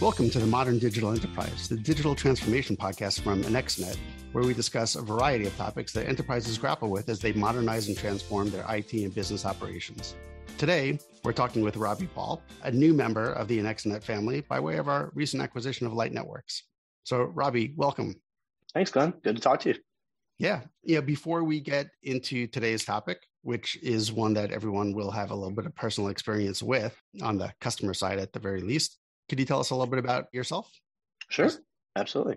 Welcome to the Modern Digital Enterprise, the digital transformation podcast from Anexinet, where we discuss a variety of topics that enterprises grapple with as they modernize and transform their IT and business operations. Today, we're talking with Robby Paul, a new member of the Anexinet family by way of our recent acquisition of Light Networks. So, Robby, welcome. Thanks, Glenn. Good to talk to you. Yeah. Yeah. Before we get into today's topic, which is one that everyone will have a little bit of personal experience with on the customer side at the very least, could you tell us a little bit about yourself? Sure. Absolutely.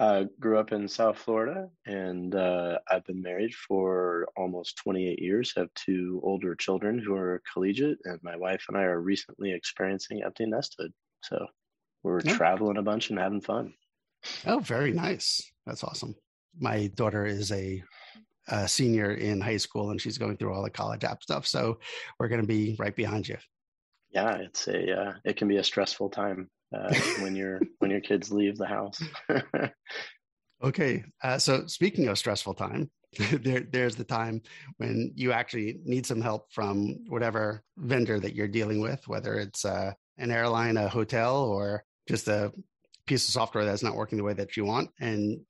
Uh, grew up in South Florida and uh, I've been married for almost 28 years. Have two older children who are collegiate, and my wife and I are recently experiencing empty nesthood. So we're yeah. traveling a bunch and having fun. Oh, very nice. That's awesome my daughter is a, a, senior in high school and she's going through all the college app stuff. So we're going to be right behind you. Yeah, it's a uh, it can be a stressful time uh, when your when your kids leave the house. okay, uh, so speaking of stressful time, there there's the time when you actually need some help from whatever vendor that you're dealing with, whether it's uh, an airline, a hotel, or just a piece of software that's not working the way that you want, and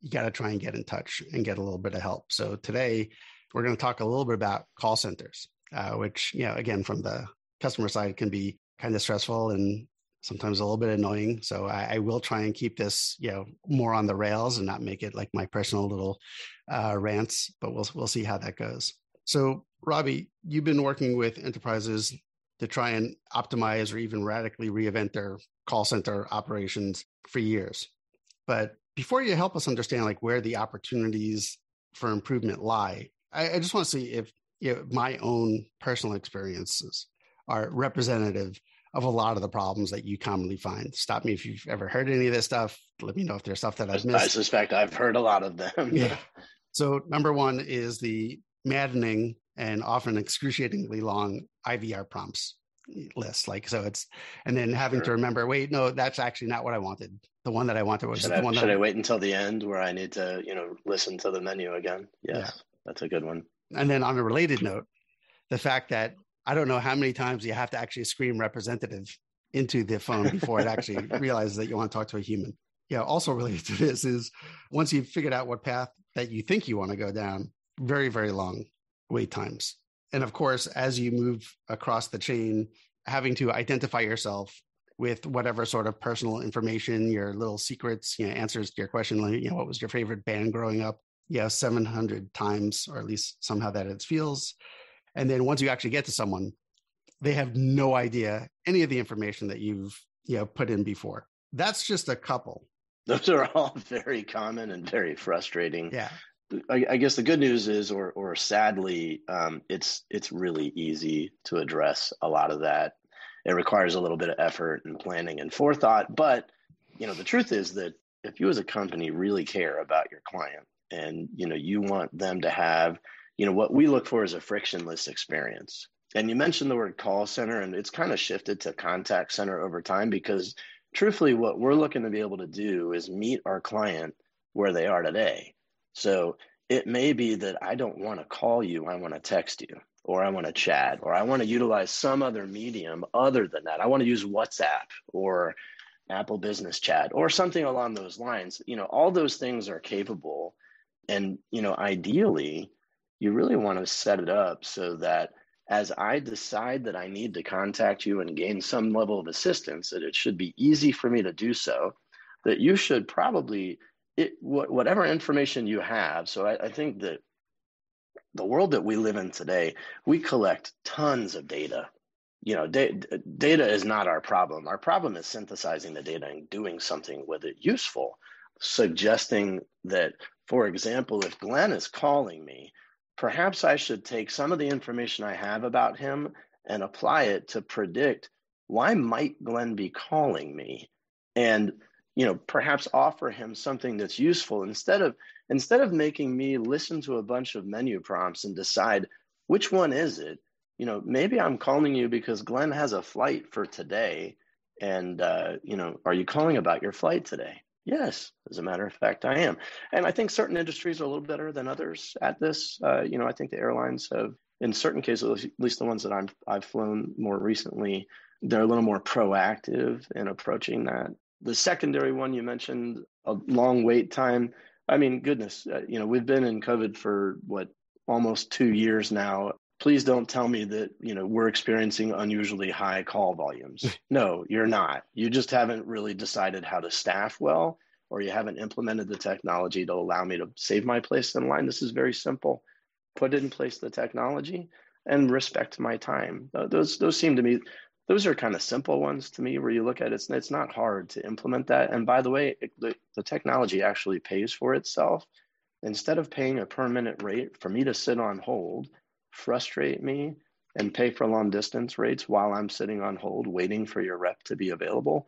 you got to try and get in touch and get a little bit of help. So today we're going to talk a little bit about call centers, uh, which, you know, again, from the customer side can be kind of stressful and sometimes a little bit annoying. So I, I, will try and keep this, you know, more on the rails and not make it like my personal little uh, rants, but we'll, we'll see how that goes. So Robby, you've been working with enterprises to try and optimize or even radically reinvent their call center operations for years. But before you help us understand like where the opportunities for improvement lie, I, I just want to see if you know, my own personal experiences are representative of a lot of the problems that you commonly find. Stop me if you've ever heard any of this stuff. Let me know if there's stuff that I've missed. I suspect I've heard a lot of them. yeah. So number one is the maddening and often excruciatingly long IVR prompts list. Like so, it's and then having sure. to remember, wait, no, that's actually not what I wanted. The one that I wanted was should the I, one. Should I, I wait until the end where I need to, you know, listen to the menu again? Yes, yeah. that's a good one. And then on a related note, the fact that I don't know how many times you have to actually scream representative into the phone before it actually realizes that you want to talk to a human. Yeah. Also related to this is once you've figured out what path that you think you want to go down, very very long wait times and of course, as you move across the chain, having to identify yourself with whatever sort of personal information, your little secrets, you know, answers to your question, like, you know, what was your favorite band growing up? Yeah, 700 times, or at least somehow that it feels. And then once you actually get to someone, they have no idea any of the information that you've you know put in before. That's just a couple. Those are all very common and very frustrating. Yeah. I, I, guess the good news is, or or sadly, um, it's it's really easy to address a lot of that. It requires a little bit of effort and planning and forethought, but you know the truth is that if you as a company really care about your client and you know you want them to have you know what we look for is a frictionless experience and you mentioned the word call center and it's kind of shifted to contact center over time because truthfully what we're looking to be able to do is meet our client where they are today so it may be that I don't want to call you, I want to text you, or I want to chat, or I want to utilize some other medium other than that. I want to use WhatsApp or Apple Business Chat or something along those lines. You know, all those things are capable. And, you know, ideally, you really want to set it up so that as I decide that I need to contact you and gain some level of assistance, that it should be easy for me to do so, that you should probably it, whatever information you have. So I, I think that the world that we live in today, we collect tons of data. You know, da- data is not our problem. Our problem is synthesizing the data and doing something with it useful. Suggesting that, for example, if Glenn is calling me, perhaps I should take some of the information I have about him and apply it to predict why might Glenn be calling me? And you know perhaps offer him something that's useful instead of instead of making me listen to a bunch of menu prompts and decide which one is it you know maybe i'm calling you because glenn has a flight for today and uh, you know are you calling about your flight today yes as a matter of fact i am and i think certain industries are a little better than others at this uh, you know i think the airlines have in certain cases at least the ones that i'm i've flown more recently they're a little more proactive in approaching that. The secondary one you mentioned, a long wait time. I mean, goodness, uh, you know, we've been in COVID for what almost two years now. Please don't tell me that you know we're experiencing unusually high call volumes. no, you're not. You just haven't really decided how to staff well, or you haven't implemented the technology to allow me to save my place in line. This is very simple. Put in place the technology and respect my time. Those those seem to me those are kind of simple ones to me where you look at it, it's, it's not hard to implement that. And by the way, it, the, the technology actually pays for itself. Instead of paying a per minute rate for me to sit on hold, frustrate me, and pay for long distance rates while I'm sitting on hold waiting for your rep to be available,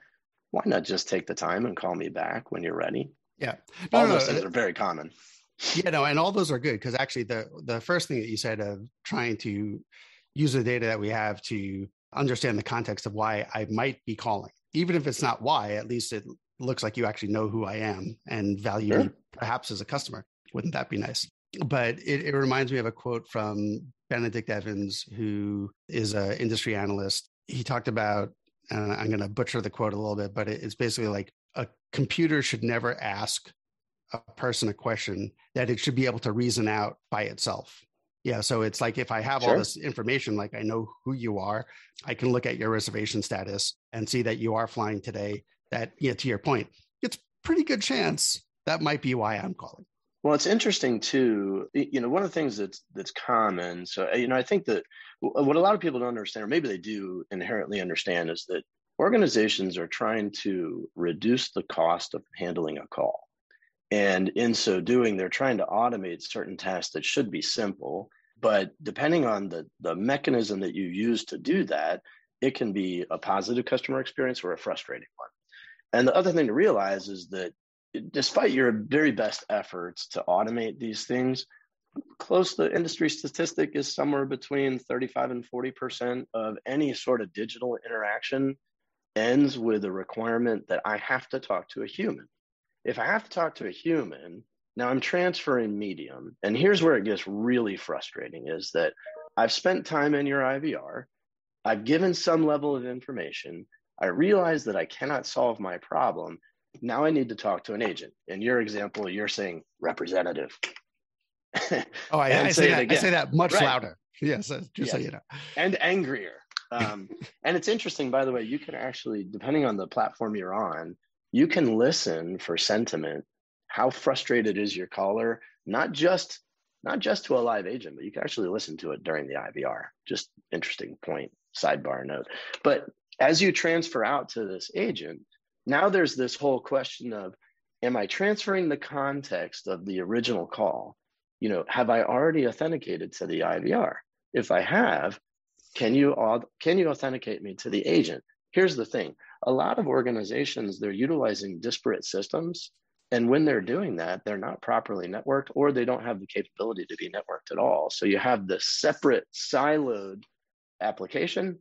why not just take the time and call me back when you're ready? Yeah. No, all no, those no. things are very common. Yeah, no, and all those are good because actually the the first thing that you said of trying to use the data that we have to understand the context of why I might be calling. Even if it's not why, at least it looks like you actually know who I am and value sure. me perhaps as a customer. Wouldn't that be nice? But it, it reminds me of a quote from Benedict Evans, who is an industry analyst. He talked about, and I'm going to butcher the quote a little bit, but it's basically like a computer should never ask a person a question that it should be able to reason out by itself. Yeah, so it's like if I have sure. all this information, like I know who you are, I can look at your reservation status and see that you are flying today. That, yeah, to your point, it's pretty good chance that might be why I'm calling. Well, it's interesting too. You know, one of the things that's that's common. So, you know, I think that uh, what a lot of people don't understand, or maybe they do inherently understand, is that organizations are trying to reduce the cost of handling a call. And in so doing, they're trying to automate certain tasks that should be simple. But depending on the, the mechanism that you use to do that, it can be a positive customer experience or a frustrating one. And the other thing to realize is that despite your very best efforts to automate these things, close the industry statistic is somewhere between 35 and 40% of any sort of digital interaction ends with a requirement that I have to talk to a human if I have to talk to a human, now I'm transferring medium. And here's where it gets really frustrating is that I've spent time in your IVR, I've given some level of information, I realize that I cannot solve my problem. Now I need to talk to an agent. In your example, you're saying representative. oh, I, I say, that, I say that much right. louder. Yes, just yes. so you know. And angrier. Um, and it's interesting, by the way, you can actually, depending on the platform you're on, you can listen for sentiment how frustrated is your caller not just not just to a live agent but you can actually listen to it during the ivr just interesting point sidebar note but as you transfer out to this agent now there's this whole question of am i transferring the context of the original call? You know have i already authenticated to the ivr if i have can you can you authenticate me to the agent? Here's the thing. A lot of organizations they're utilizing disparate systems and when they're doing that they're not properly networked or they don't have the capability to be networked at all. So you have this separate siloed application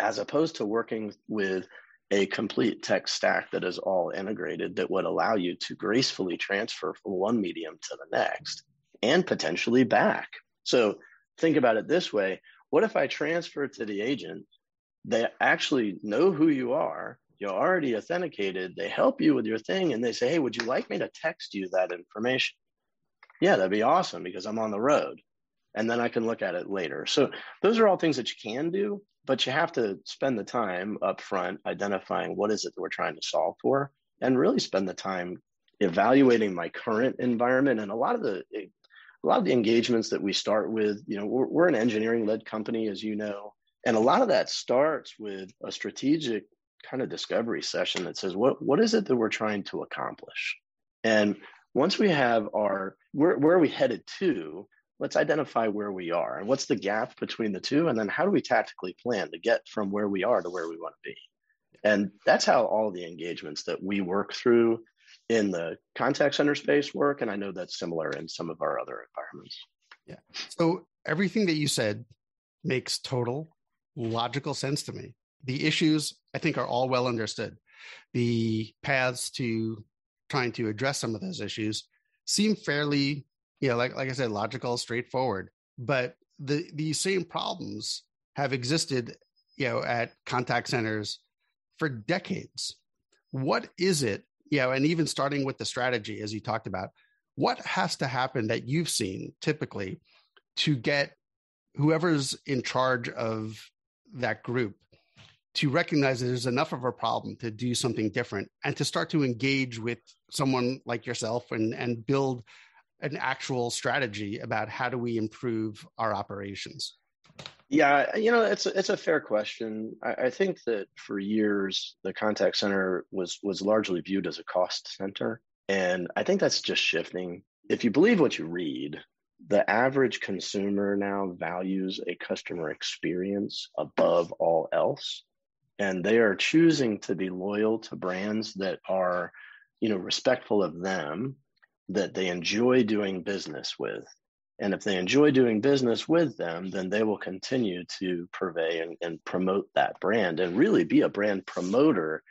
as opposed to working with a complete tech stack that is all integrated that would allow you to gracefully transfer from one medium to the next and potentially back. So think about it this way. What if i transfer to the agent? They actually know who you are. You're already authenticated. They help you with your thing and they say, Hey, would you like me to text you that information? Yeah, that'd be awesome because I'm on the road and then I can look at it later. So those are all things that you can do, but you have to spend the time up front identifying what is it that we're trying to solve for and really spend the time evaluating my current environment. And a lot of the a lot of the engagements that we start with you know we're, we're an engineering led company as you know and a lot of that starts with a strategic kind of discovery session that says what what is it that we're trying to accomplish? And once we have our where, where are we headed to let's identify where we are and what's the gap between the two and then how do we tactically plan to get from where we are to where we want to be and that's how all the engagements that we work through in the contact center space work and i know that's similar in some of our other environments. Yeah. So everything that you said makes total logical sense to me. The issues I think are all well understood. The paths to trying to address some of those issues seem fairly, you know, like like I said, logical, straightforward. But the these same problems have existed you know, at contact centers for decades. What is it, you know, and even starting with the strategy, as you talked about, what has to happen that you've seen typically to get whoever's in charge of that group to recognize that there's enough of a problem to do something different and to start to engage with someone like yourself and, and build an actual strategy about how do we improve our operations? Yeah, you know, it's a, it's a fair question. I, I, think that for years the contact center was was largely viewed as a cost center, and I think that's just shifting. If you believe what you read, the average consumer now values a customer experience above all else, and they are choosing to be loyal to brands that are, you know, respectful of them, that they enjoy doing business with and if they enjoy doing business with them, then they will continue to purvey and, and promote that brand and really be a brand promoter.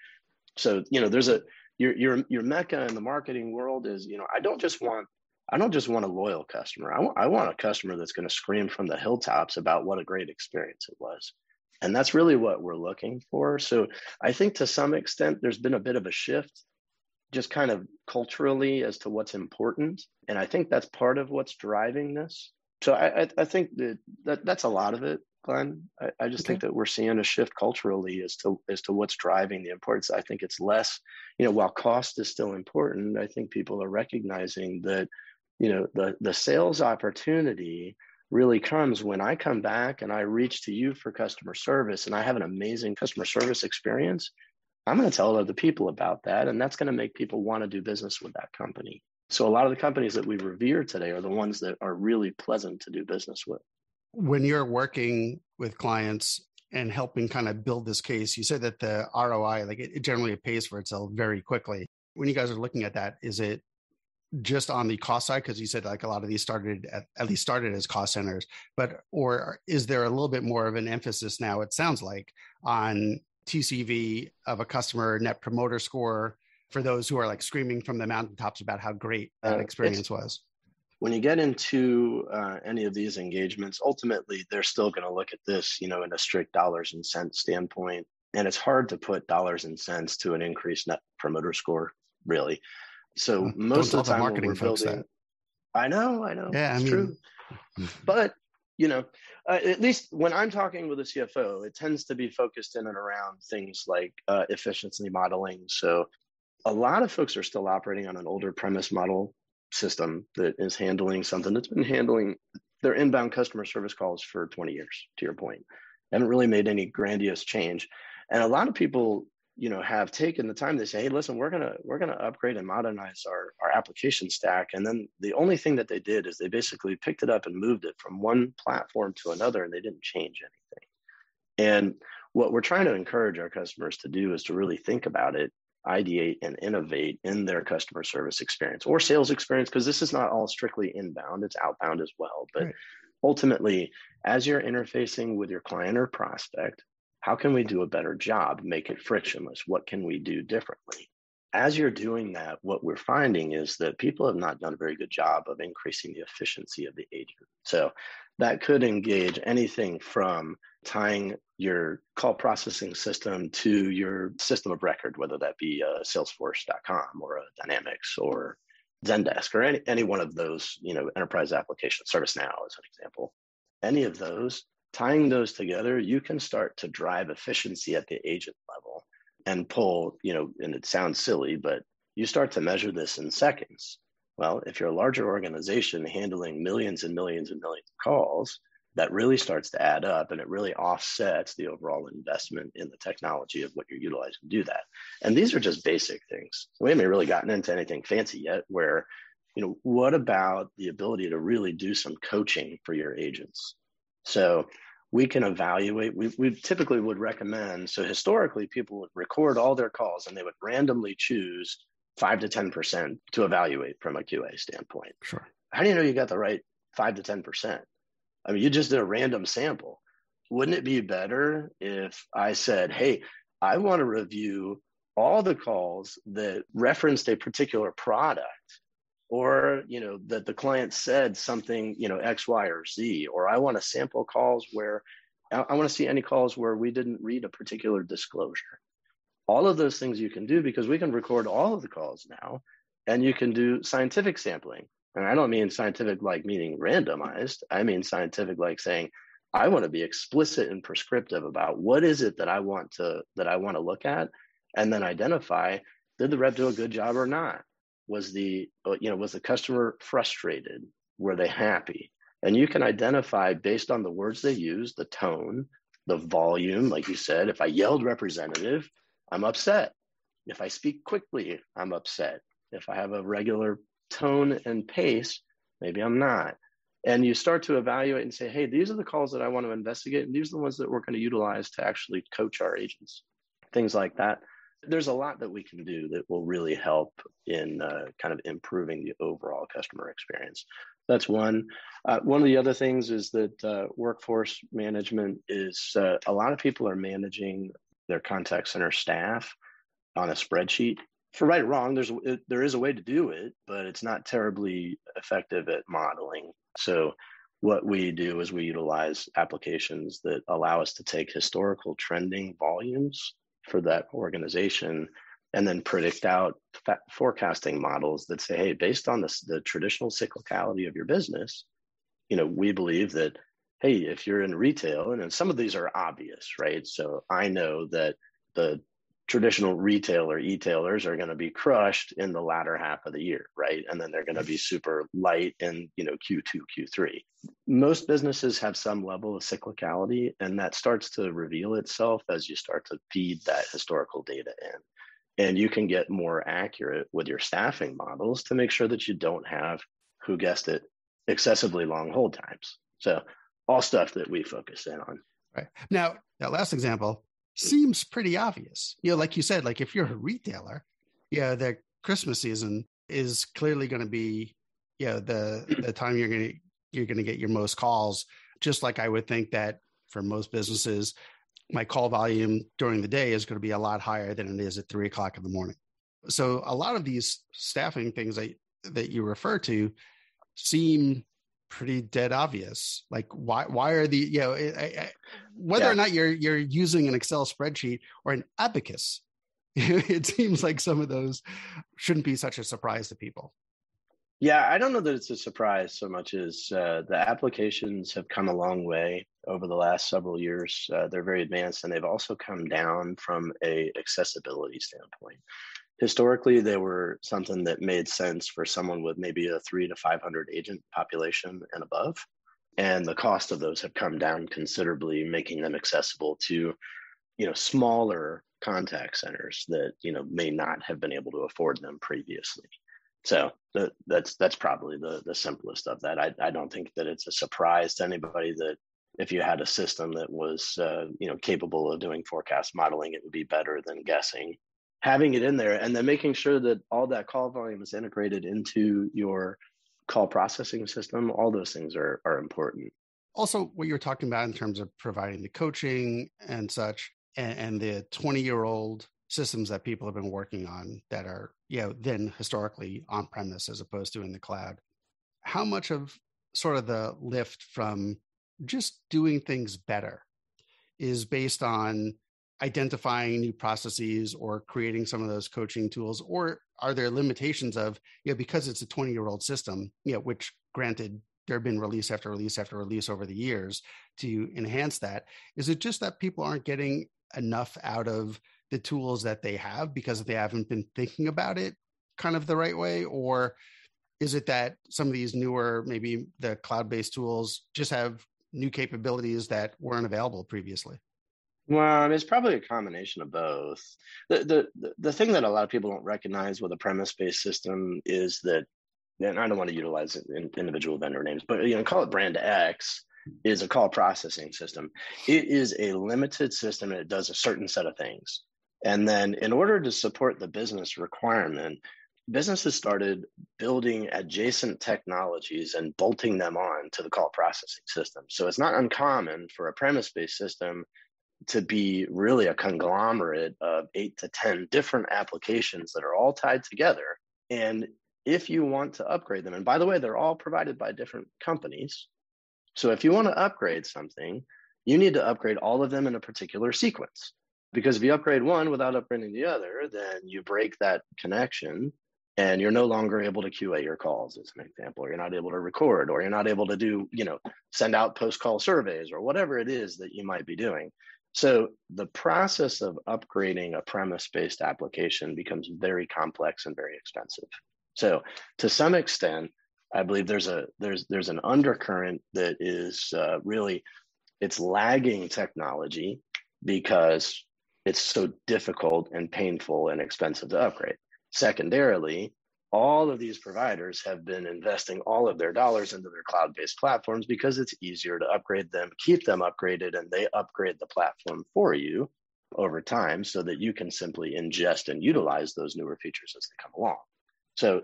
So, you know, there's a your your your mecca in the marketing world is, you know, I don't just want I don't just want a loyal customer. I want I want a customer that's going to scream from the hilltops about what a great experience it was. And that's really what we're looking for. So I think to some extent there's been a bit of a shift just kind of culturally as to what's important. And I think that's part of what's driving this. So I, I, I think that, that that's a lot of it, Glenn. I, I just okay. think that we're seeing a shift culturally as to as to what's driving the importance. I think it's less, you know, while cost is still important, I think people are recognizing that, you know, the the sales opportunity really comes when I come back and I reach to you for customer service and I have an amazing customer service experience I'm going to tell other people about that. And that's going to make people want to do business with that company. So a lot of the companies that we revere today are the ones that are really pleasant to do business with. When you're working with clients and helping kind of build this case, you said that the ROI, like it, generally pays for itself very quickly. When you guys are looking at that, is it just on the cost side because you said like a lot of these started at, at, least started as cost centers but or is there a little bit more of an emphasis now it sounds like on TCV of a customer net promoter score for those who are like screaming from the mountaintops about how great that uh, experience was? When you get into uh, any of these engagements, ultimately they're still going to look at this, you know, in a strict dollars and cents standpoint, and it's hard to put dollars and cents to an increased net promoter score, really. So most of the time, the we're building. That. I know, I know. Yeah, it's I mean, true. But you know, uh, at least when I'm talking with a CFO, it tends to be focused in and around things like uh, efficiency modeling. So a lot of folks are still operating on an older premise model system that is handling something that's been handling their inbound customer service calls for 20 years, to your point. Haven't really made any grandiose change. And a lot of people you know have taken the time to say hey listen we're gonna we're gonna upgrade and modernize our our application stack. And then the only thing that they did is they basically picked it up and moved it from one platform to another and they didn't change anything. And what we're trying to encourage our customers to do is to really think about it ideate and innovate in their customer service experience or sales experience because this is not all strictly inbound it's outbound as well. But right. ultimately as you're interfacing with your client or prospect how can we do a better job, make it frictionless? What can we do differently? As you're doing that, what we're finding is that people have not done a very good job of increasing the efficiency of the agent. So that could engage anything from tying your call processing system to your system of record, whether that be uh, Salesforce.com or a Dynamics or Zendesk or any, any one of those, you know, enterprise applications, ServiceNow as an example. Any of those tying those together, you can start to drive efficiency at the agent level and pull, you know, and it sounds silly, but you start to measure this in seconds. Well, if you're a larger organization handling millions and millions and millions of calls, that really starts to add up and it really offsets the overall investment in the technology of what you're utilizing to do that. And these are just basic things. We haven't really gotten into anything fancy yet where, you know, what about the ability to really do some coaching for your agents? So we can evaluate. We, we typically would recommend. So historically, people would record all their calls and they would randomly choose five to 10% to evaluate from a QA standpoint. Sure. How do you know you got the right five to 10%? I mean, you just did a random sample. Wouldn't it be better if I said, hey, I want to review all the calls that referenced a particular product or you know that the client said something you know x y or z or i want to sample calls where I, I want to see any calls where we didn't read a particular disclosure. All of those things you can do because we can record all of the calls now and you can do scientific sampling. And I don't mean scientific like meaning randomized. I mean scientific like saying, I want to be explicit and prescriptive about what is it that I want to that I want to look at and then identify did the rep do a good job or not? Was the uh, you know was the customer frustrated? Were they happy? And you can identify based on the words they use, the tone, the volume, like you said, if I yelled representative, I'm upset. If I speak quickly, I'm upset. If I have a regular tone and pace, maybe I'm not. And you start to evaluate and say, hey, these are the calls that I want to investigate, and these are the ones that we're going to utilize to actually coach our agents, things like that. There's a lot that we can do that will really help in uh, kind of improving the overall customer experience. That's one. Uh, one of the other things is that uh, workforce management is uh, a lot of people are managing their contact center staff on a spreadsheet for right or wrong, there's there is a way to do it, but it's not terribly effective at modeling. So what we do is we utilize applications that allow us to take historical trending volumes for that organization and then predict out forecasting models that say hey based on this, the traditional cyclicality of your business you know we believe that hey if you're in retail and some of these are obvious right? So i know that the traditional retailer e-tailers are going to be crushed in the latter half of the year right? And then they're going to be super light in you know q2 q3 most businesses have some level of cyclicality and that starts to reveal itself as you start to feed that historical data in. And you can get more accurate with your staffing models to make sure that you don't have who guessed it excessively long hold times. So all stuff that we focus in on. Right. Now that last example seems pretty obvious. You know, like you said, like if you're a retailer, yeah, the Christmas season is clearly going to be, you know, the the time you're going to you're going to get your most calls. Just like I would think that for most businesses, my call volume during the day is going to be a lot higher than it is at three o'clock in the morning. So a lot of these staffing things that that you refer to seem pretty dead obvious. Like why why are the you know I, I, whether yeah. or not you're you're using an Excel spreadsheet or an abacus, it seems like some of those shouldn't be such a surprise to people. Yeah, I don't know that it's a surprise so much as uh, the applications have come a long way over the last several years. Uh, they're very advanced, and they've also come down from a accessibility standpoint. Historically they were something that made sense for someone with maybe a three to 500 agent population and above. And the cost of those have come down considerably making them accessible to you know smaller contact centers that you know may not have been able to afford them previously so the, that's that's probably the the simplest of that. I, I don't think that it's a surprise to anybody that if you had a system that was uh, you know capable of doing forecast modeling it would be better than guessing. Having it in there and then making sure that all that call volume is integrated into your call processing system all those things are are important. Also what you were talking about in terms of providing the coaching and such and, and the 20 year old systems that people have been working on that are you know then historically on premise as opposed to in the cloud. How much of sort of the lift from just doing things better is based on identifying new processes or creating some of those coaching tools or are there limitations of you know because it's a 20 year old system you know which granted there have been release after release after release over the years to enhance that is it just that people aren't getting enough out of the tools that they have because they haven't been thinking about it kind of the right way or is it that some of these newer maybe the cloud based tools just have new capabilities that weren't available previously well, it's probably a combination of both. The, the the thing that a lot of people don't recognize with a premise-based system is that, and I don't want to utilize individual vendor names, but you know, call it brand X is a call processing system. It is a limited system and it does a certain set of things. And then in order to support the business requirement, businesses started building adjacent technologies and bolting them on to the call processing system. So it's not uncommon for a premise based system to be really a conglomerate of eight to 10 different applications that are all tied together. And if you want to upgrade them, and by the way, they're all provided by different companies. So if you want to upgrade something, you need to upgrade all of them in a particular sequence. Because if you upgrade one without upgrading the other, then you break that connection and you're no longer able to QA your calls, as an example, or you're not able to record, or you're not able to do, you know, send out post call surveys or whatever it is that you might be doing. So the process of upgrading a premise based application becomes very complex and very expensive. So to some extent, I believe there's a there's there's an undercurrent that is uh, really it's lagging technology because it's so difficult and painful and expensive to upgrade. Secondarily, all of these providers have been investing all of their dollars into their cloud-based platforms because it's easier to upgrade them, keep them upgraded, and they upgrade the platform for you over time so that you can simply ingest and utilize those newer features as they come along. So,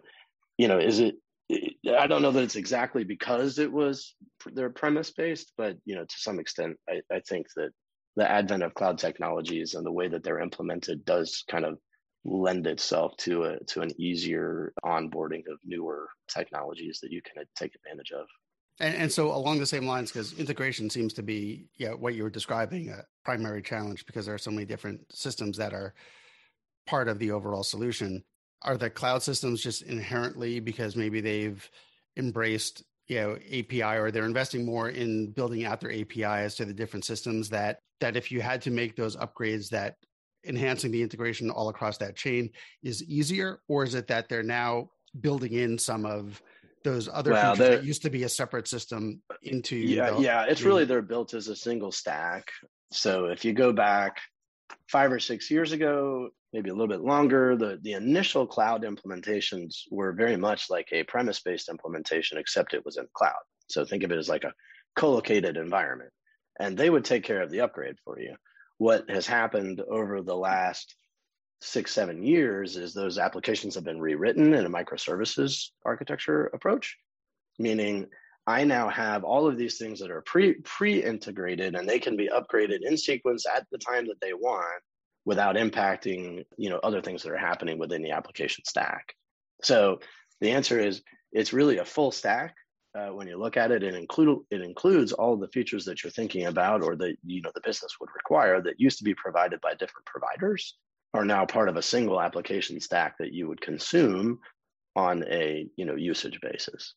you know, is it I don't know that it's exactly because it was their premise based, but you know, to some extent, I, I think that the advent of cloud technologies and the way that they're implemented does kind of lend itself to a to an easier onboarding of newer technologies that you can take advantage of. And, and so along the same lines, because integration seems to be yeah what you were describing a primary challenge because there are so many different systems that are part of the overall solution are the cloud systems just inherently because maybe they've embraced you know API or they're investing more in building out their APIs to the different systems that that if you had to make those upgrades that enhancing the integration all across that chain is easier or is it that they're now building in some of those other well, features that used to be a separate system into yeah the, yeah it's really they're built as a single stack. So if you go back five or six years ago maybe a little bit longer. The, the initial cloud implementations were very much like a premise based implementation, except it was in the cloud. So think of it as like a co-located environment, and they would take care of the upgrade for you. What has happened over the last six, seven years is those applications have been rewritten in a microservices architecture approach, meaning I now have all of these things that are pre pre integrated and they can be upgraded in sequence at the time that they want without impacting you know other things that are happening within the application stack. So the answer is it's really a full stack uh, when you look at it. It include it includes all the features that you're thinking about or that you know the business would require that used to be provided by different providers are now part of a single application stack that you would consume on a you know usage basis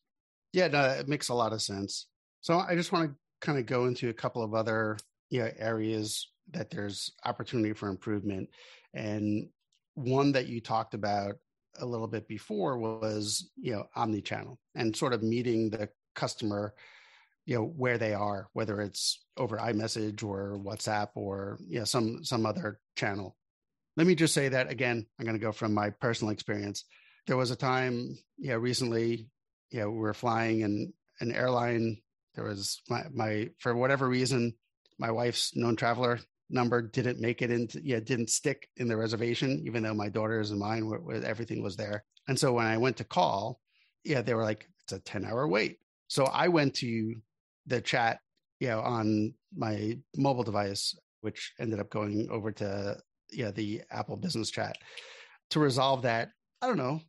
yeah no, it makes a lot of sense so i just want to kind of go into a couple of other you know, areas that there's opportunity for improvement. And one that you talked about a little bit before was, you know, omni-channel and sort of meeting the customer, you know, where they are, whether it's over iMessage or WhatsApp or you know some some other channel. Let me just say that again, I'm going to go from my personal experience. There was a time, know, recently, you know, we were flying in an airline. There was my, my for whatever reason, my wife's known traveler number didn't make it into yeah didn't stick in the reservation even though my daughters and mine were, were, everything was there. And so when i went to call yeah they were like it's a 10 hour wait. So i went to the chat you know on my mobile device which ended up going over to yeah the apple business chat to resolve that i don't know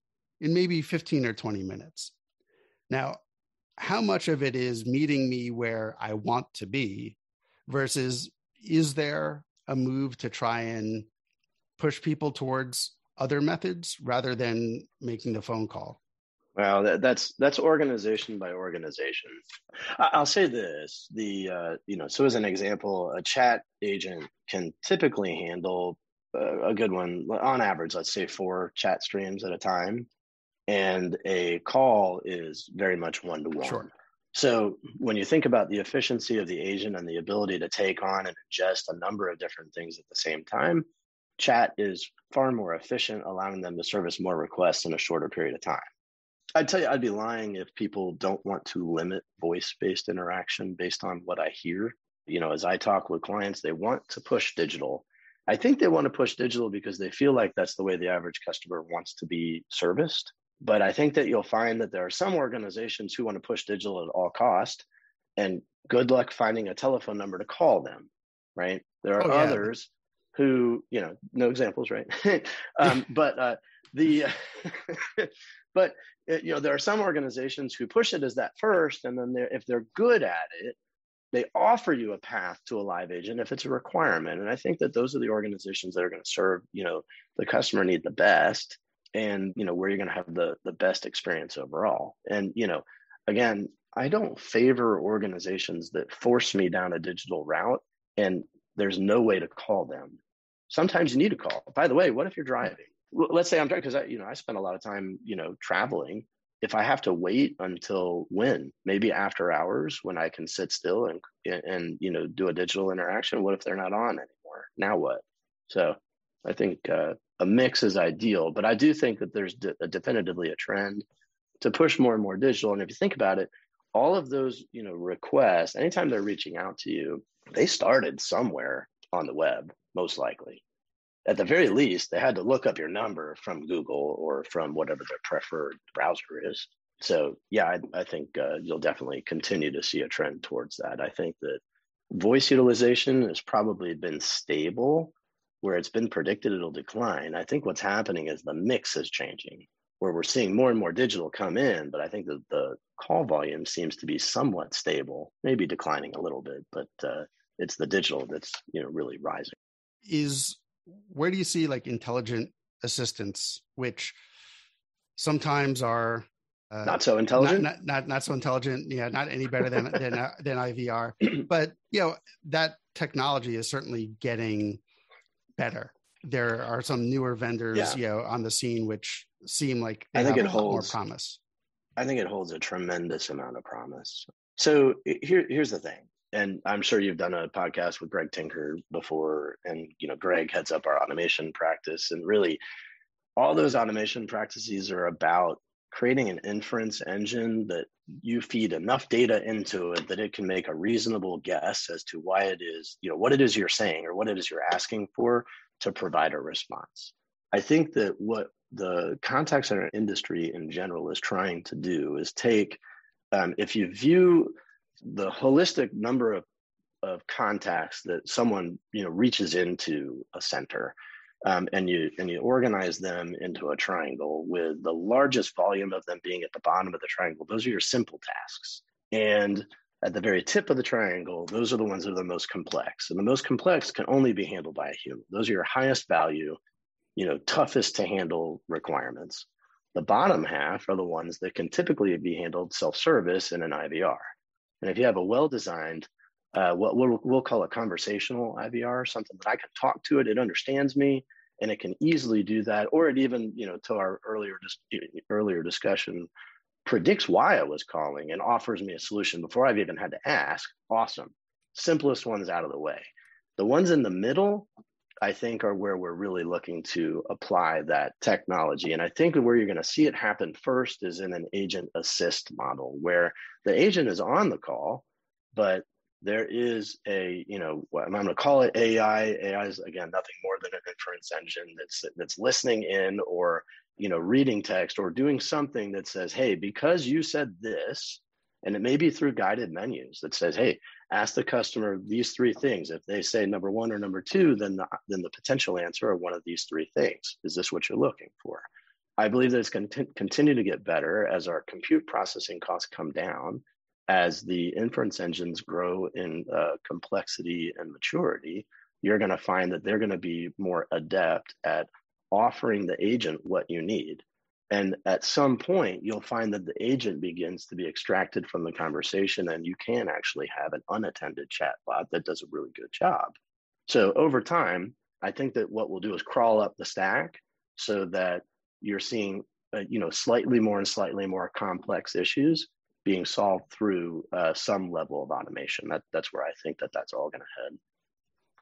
in maybe 15 or 20 minutes now how much of it is meeting me where i want to be versus is there a move to try and push people towards other methods rather than making the phone call? Well, that, that's that's organization by organization. I'll say this: the uh, you know, so as an example, a chat agent can typically handle uh, a good one on average. Let's say four chat streams at a time, and a call is very much one to one. So when you think about the efficiency of the agent and the ability to take on and ingest a number of different things at the same time, chat is far more efficient, allowing them to service more requests in a shorter period of time. I'd tell you, I'd be lying if people don't want to limit voice based interaction based on what I hear. You know, as I talk with clients, they want to push digital. I think they want to push digital because they feel like that's the way the average customer wants to be serviced. But I think that you'll find that there are some organizations who want to push digital at all cost, and good luck finding a telephone number to call them. Right? There are oh, yeah. others who, you know, no examples, right? um, but uh, the but uh, you know there are some organizations who push it as that first, and then they're, if they're good at it, they offer you a path to a live agent if it's a requirement. And I think that those are the organizations that are going to serve, you know, the customer need the best and, you know, where you're going to have the the best experience overall. And, you know, again, I don't favor organizations that force me down a digital route and there's no way to call them. Sometimes you need to call. By the way, what if you're driving? Let's say I'm driving because I, you know, I spend a lot of time, you know, traveling. If I have to wait until when, maybe after hours when I can sit still and and you know do a digital interaction. What if they're not on anymore? Now what? So I think uh, a mix is ideal, but I do think that there's de- definitively a trend to push more and more digital. And if you think about it, all of those you know requests anytime they're reaching out to you they started somewhere on the web most likely. At the very least they had to look up your number from google or from whatever their preferred browser is. So yeah i, I think uh, you'll definitely continue to see a trend towards that. I think that voice utilization has probably been stable where it's been predicted it'll decline i think what's happening is the mix is changing where we're seeing more and more digital come in, but I think that the call volume seems to be somewhat stable, maybe declining a little bit, but uh, it's the digital that's you know really rising. Is where do you see like intelligent assistants, which sometimes are uh, not so intelligent, not, not, not not so intelligent, yeah, not any better than than than IVR, but you know that technology is certainly getting better. There are some newer vendors, yeah. you know, on the scene which seem like I think it holds more promise. I think it holds a tremendous amount of promise. So here, here's the thing, and I'm sure you've done a podcast with Greg Tinker before, and you know Greg heads up our automation practice, and really, all those automation practices are about creating an inference engine that you feed enough data into it that it can make a reasonable guess as to why it is, you know, what it is you're saying or what it is you're asking for to provide a response. I think that what the contact center industry in general is trying to do is take, um, if you view the holistic number of, of contacts that someone you know reaches into a center, um, and you and you organize them into a triangle with the largest volume of them being at the bottom of the triangle. Those are your simple tasks, and at the very tip of the triangle, those are the ones that are the most complex. And the most complex can only be handled by a human. Those are your highest value you know, toughest to handle requirements. The bottom half are the ones that can typically be handled self-service in an IVR. And if you have a well-designed, uh, what we'll, we'll call a conversational IVR, something that I can talk to it, it understands me, and it can easily do that, or it even, you know, to our earlier earlier discussion, predicts why I was calling and offers me a solution before I've even had to ask. Awesome. Simplest ones out of the way. The ones in the middle I think are where we're really looking to apply that technology. And I think where you're going to see it happen first is in an agent assist model where the agent is on the call, but there is a, you know, I'm going to call it AI. AI is again nothing more than an inference engine that's that's listening in or you know reading text or doing something that says, hey, because you said this, and it may be through guided menus that says, hey, ask the customer these three things. If they say number one or number two, then the, then the potential answer are one of these three things. Is this what you're looking for? I believe that it's going to continue to get better as our compute processing costs come down, as the inference engines grow in uh, complexity and maturity. You're going to find that they're going to be more adept at offering the agent what you need and at some point, you'll find that the agent begins to be extracted from the conversation, and you can actually have an unattended chatbot that does a really good job. So over time, I think that what we'll do is crawl up the stack so that you're seeing, uh, you know, slightly more and slightly more complex issues being solved through uh, some level of automation. That that's where I think that that's all going to head.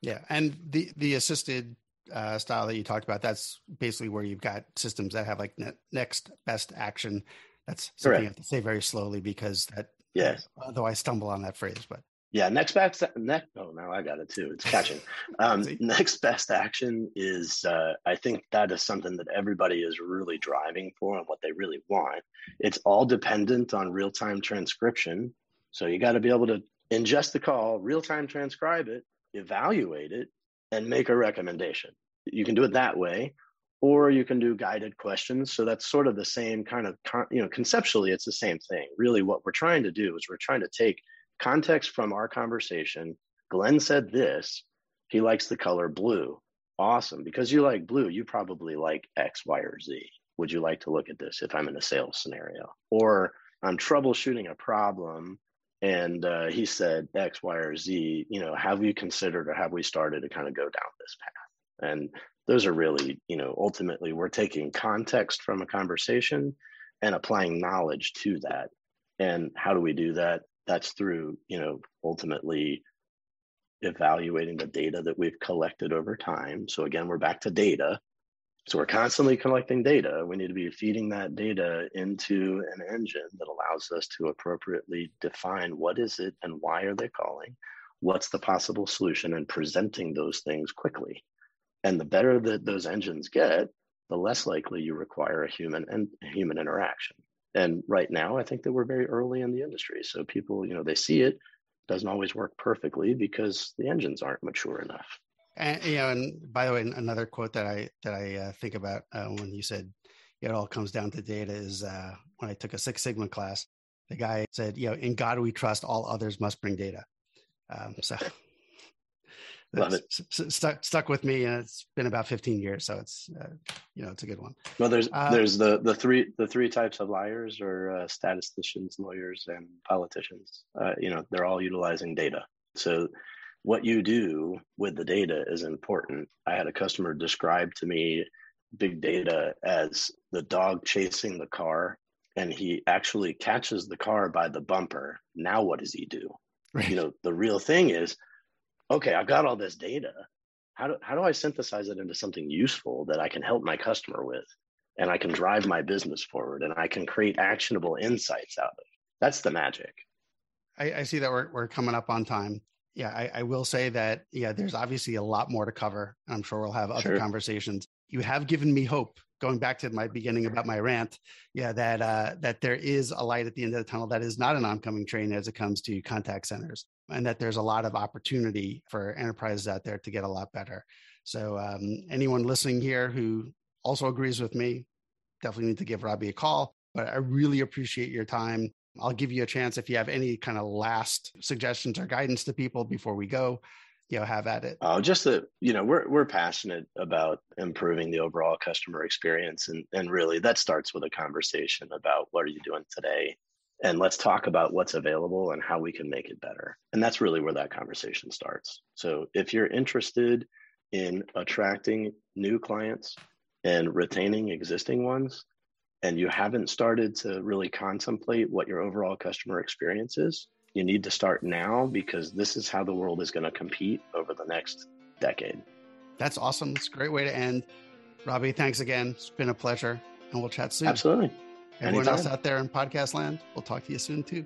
Yeah, and the the assisted uh, style that you talked about, that's basically where you've got systems that have like ne- next best action. That's something Correct. you have to say very slowly because that. Yes. Though I stumble on that phrase, but. Yeah, next best next. Oh, now I got it too. It's catching. Um, next best action is, uh, I think that is something that everybody is really driving for and what they really want. It's all dependent on real time transcription. So you got to be able to ingest the call, real time transcribe it, evaluate it, and make a recommendation. You can do it that way, or you can do guided questions. So that's sort of the same kind of, you know, conceptually, it's the same thing. Really, what we're trying to do is we're trying to take context from our conversation. Glenn said this. He likes the color blue. Awesome. Because you like blue, you probably like X, Y, or Z. Would you like to look at this if I'm in a sales scenario? Or I'm troubleshooting a problem and uh, he said X, Y, or Z. You know, have you considered or have we started to kind of go down this path? And those are really, you know, ultimately we're taking context from a conversation and applying knowledge to that. And how do we do that? That's through, you know, ultimately evaluating the data that we've collected over time. So again, we're back to data. So we're constantly collecting data. We need to be feeding that data into an engine that allows us to appropriately define what is it and why are they calling, what's the possible solution, and presenting those things quickly. And the better that those engines get, the less likely you require a human and human interaction. And right now, I think that we're very early in the industry. So people, you know, they see it doesn't always work perfectly because the engines aren't mature enough. And you know, and by the way, another quote that I that I uh, think about uh, when you said it all comes down to data is uh, when I took a Six Sigma class. The guy said, "You know, in God we trust. All others must bring data." Um, so Love it. stuck stuck with me, and it's been about 15 years, so it's uh, you know it's a good one. Well, there's uh, there's the the three the three types of liars or uh, statisticians, lawyers, and politicians. Uh, you know, they're all utilizing data. So what you do with the data is important. I had a customer describe to me big data as the dog chasing the car, and he actually catches the car by the bumper. Now, what does he do? Right. You know, the real thing is okay, I've got all this data. How do, how do I synthesize it into something useful that I can help my customer with and I can drive my business forward and I can create actionable insights out of it? That's the magic. I, I see that we're, we're coming up on time. Yeah, I, I, will say that, yeah, there's obviously a lot more to cover. I'm sure we'll have other sure. conversations. You have given me hope going back to my beginning about my rant, yeah, that uh, that there is a light at the end of the tunnel that is not an oncoming train as it comes to contact centers, and that there's a lot of opportunity for enterprises out there to get a lot better. So, um, anyone listening here who also agrees with me, definitely need to give Robby a call. But I really appreciate your time. I'll give you a chance if you have any kind of last suggestions or guidance to people before we go you know have at it oh just that you know we're we're passionate about improving the overall customer experience and and really that starts with a conversation about what are you doing today and let's talk about what's available and how we can make it better and that's really where that conversation starts so if you're interested in attracting new clients and retaining existing ones and you haven't started to really contemplate what your overall customer experience is you need to start now because this is how the world is going to compete over the next decade. That's awesome. It's a great way to end. Robby, thanks again. It's been a pleasure, and we'll chat soon. Absolutely. Everyone else out there in podcast land, we'll talk to you soon too.